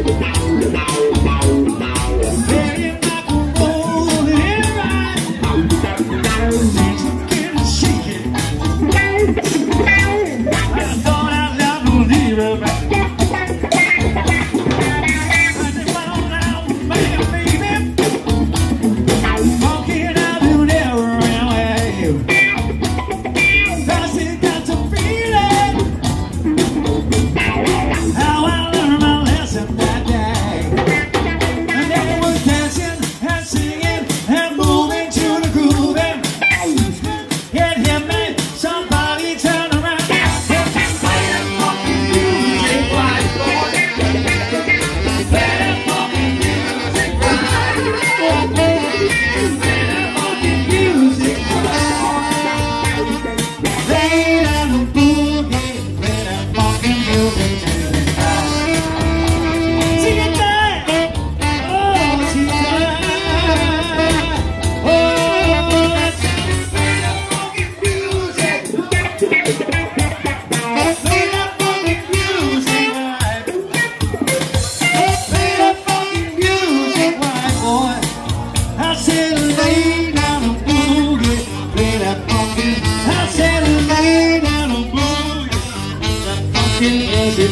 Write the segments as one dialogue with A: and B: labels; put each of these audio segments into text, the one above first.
A: Thank you. Yeah!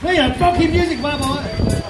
A: Play that funky music, my boy!